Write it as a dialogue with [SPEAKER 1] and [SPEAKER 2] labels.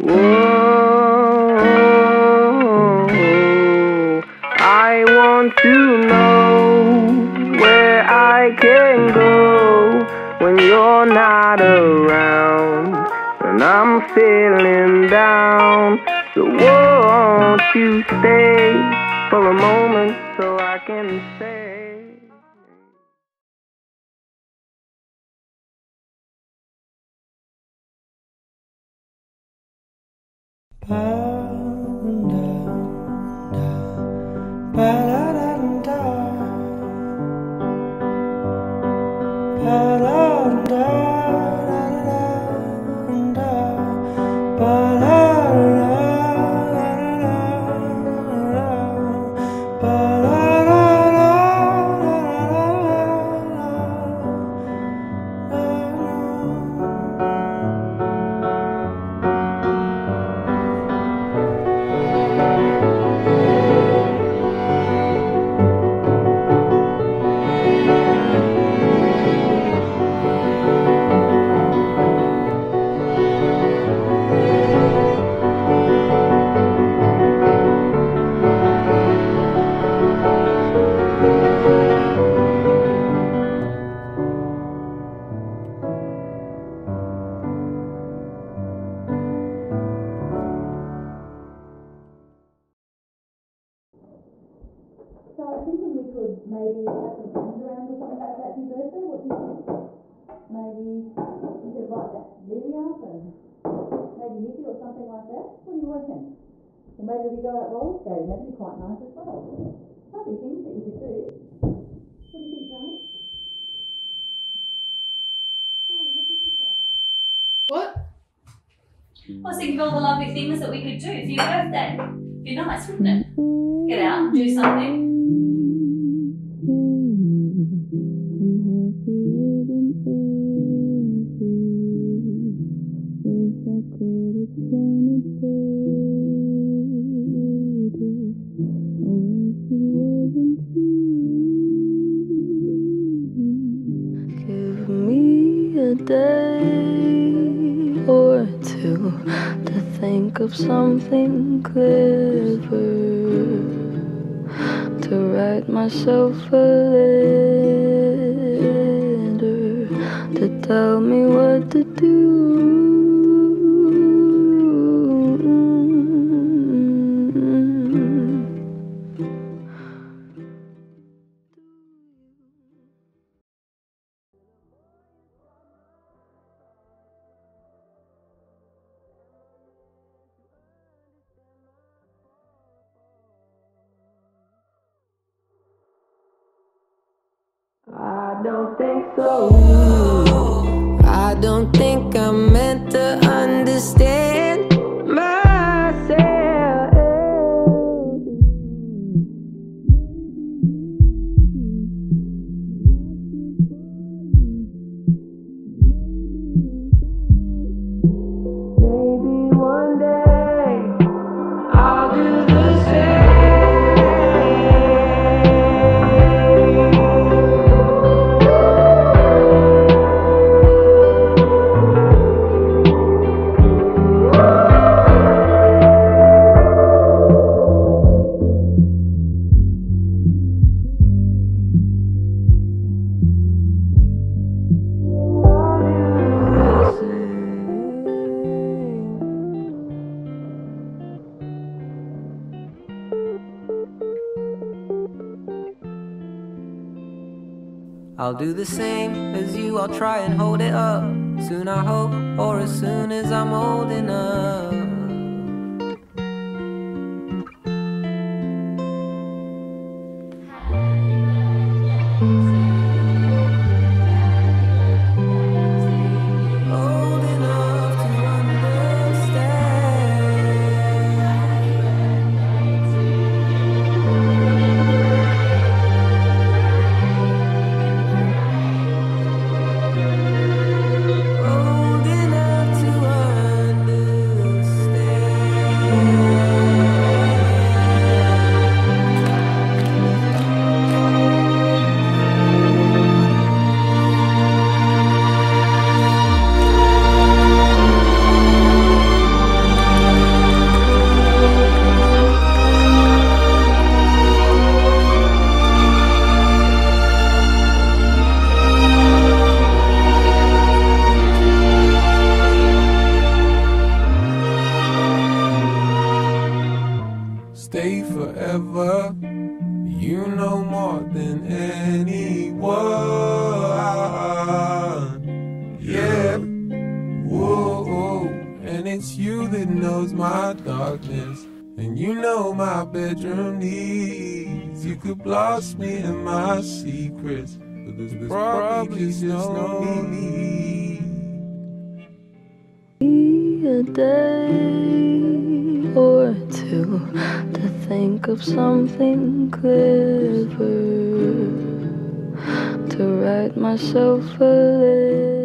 [SPEAKER 1] Whoa, I want to know where I can go when you're not around and I'm feeling down. So won't you stay for a moment so I can say.
[SPEAKER 2] So I was thinking we could maybe have some friends around or something like that for your birthday. What do you think? Maybe you could invite that Lily up and maybe Nikki or something like that. What do you reckon? Or maybe we go out roller skating. That'd be quite nice as well. Be things that you could do. What do you think, Johnny? What?
[SPEAKER 3] I was thinking of all the lovely things that we could do for your birthday. Be nice, wouldn't it? Get out and do something.
[SPEAKER 1] Give me a day or two think of something clever to write myself a letter to tell me what to do. I don't think so. I don't think I'm meant to understand I'll do the same
[SPEAKER 4] as you, I'll try and hold it up. Soon I hope, or as soon as I'm old enough. forever. You know more than anyone. Yeah. Whoa.
[SPEAKER 5] And it's you that knows my darkness. And you know my bedroom needs. You could blast me in my secrets. But there's, there's probably, just no need.
[SPEAKER 3] Be a day or two think of something clever to write myself a letter.